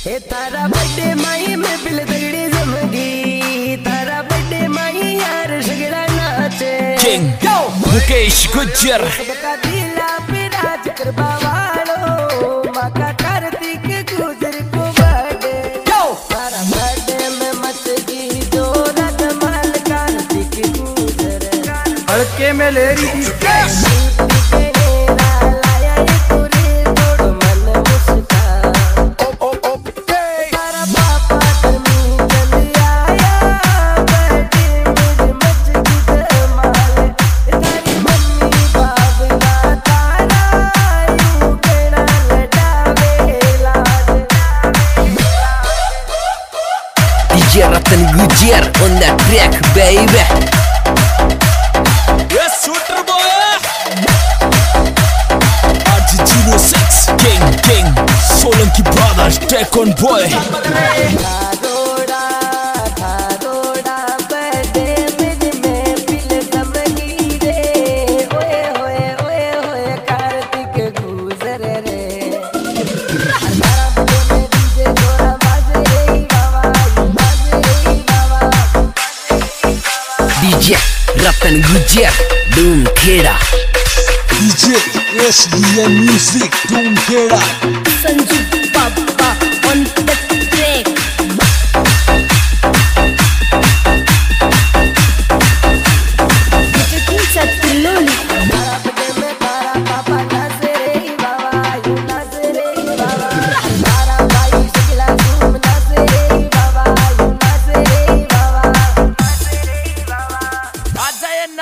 हे तारा birthday माई में bill दगड़ी जमगी। तारा birthday माई यार सगड़ा नाचे किंग मुकेश गुज्जर सबका दिला पे राज कर बावालो माका कार्तिक गुजर को बर्थडे। तारा बर्थडे में मत की जो रत माल कार्तिक गुजर। हड़के में ले रही थी Ratan Gujar on that track baby. Yes shooter boy Argentina 6 King King Solanki brothers take on boy DJ Ratan Gujar Doom Kheda. DJ SDN Music Doom Kera Sanju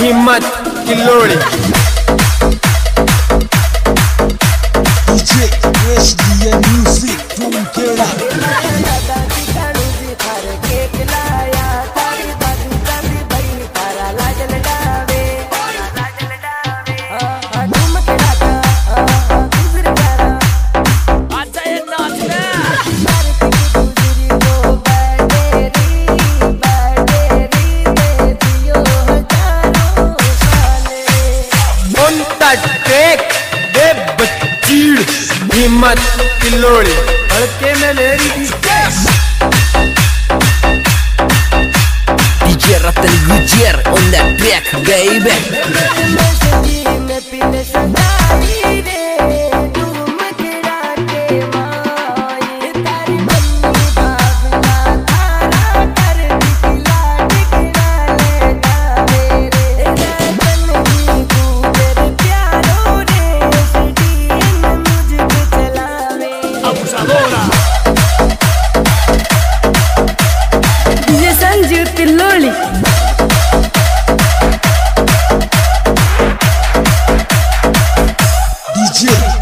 Himmat Kilori. DJ Fresh Music from Kerry. देख दे बच्चीड़, हिम्मत किलोड़ी हड़के में ले रही थी DJ Ratan Gujjar on the track baby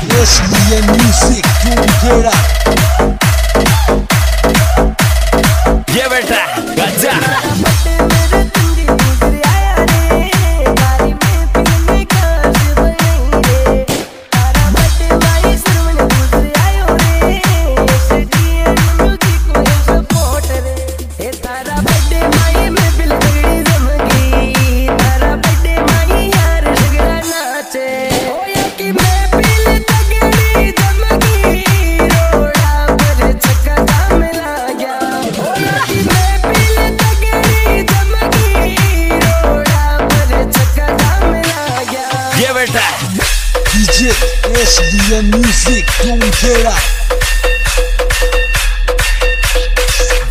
Wrestling music frontera. Yeah, verdad, verdad. Bien music, don't get up.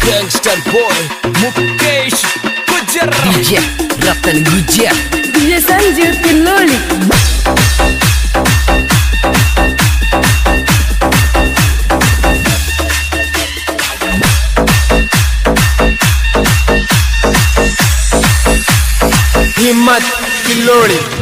Gangster boy, Mukesh Gujjar. DJ Ratan Gujar. DJ Sanjay Tiloli. हिम्मत किल्लोड़ी